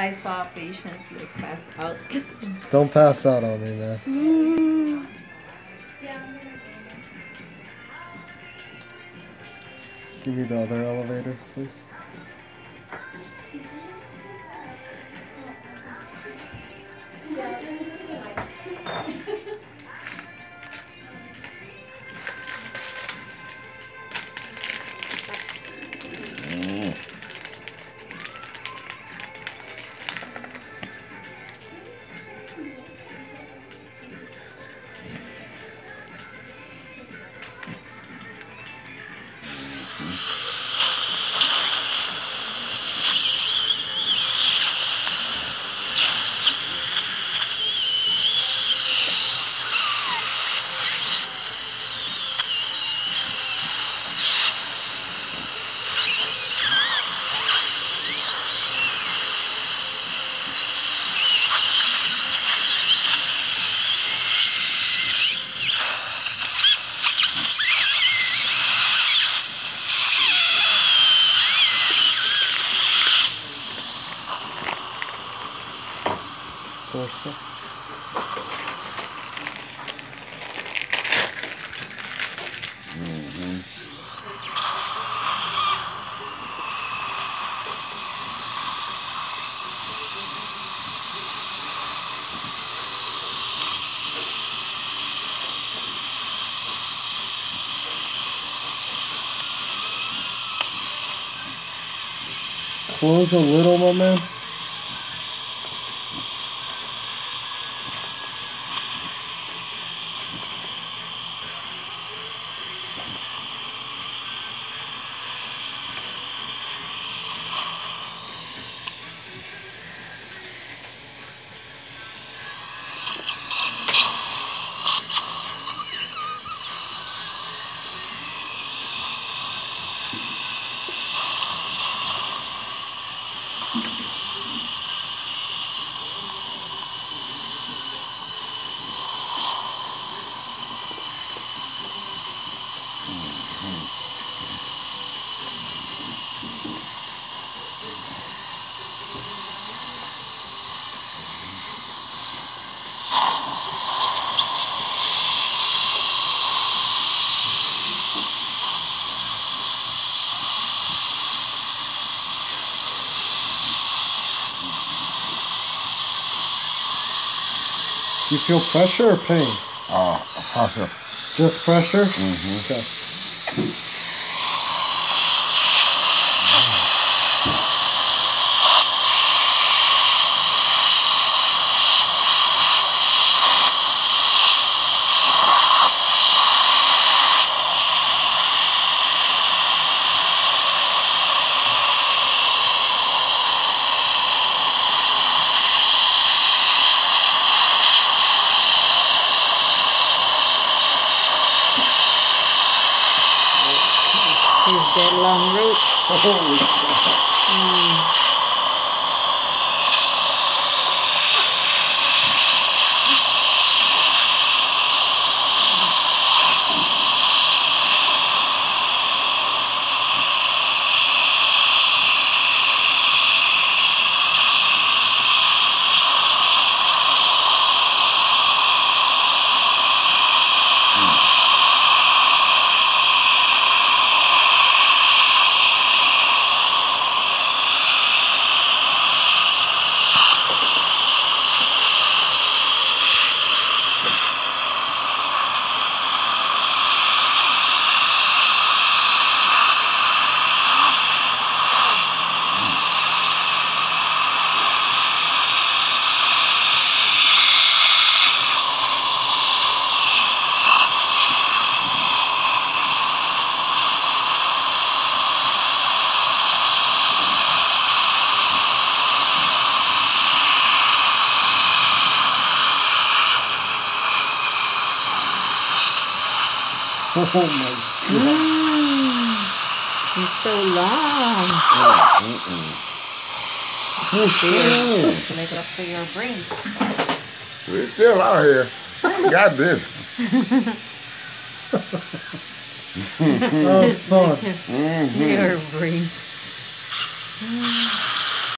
I saw a patient like pass out. Don't pass out on me, man. Mm. Give me the other elevator, please. Torso. Close a little, my man. You feel pressure or pain? Oh, pressure. Just pressure? Mhm. Okay. Kerala வந்து long route. Holy shit. Oh my He's so long. Mm-mm. Make it up for your brain. We're still out here. Got this. Was fun. Mhm. Your brain.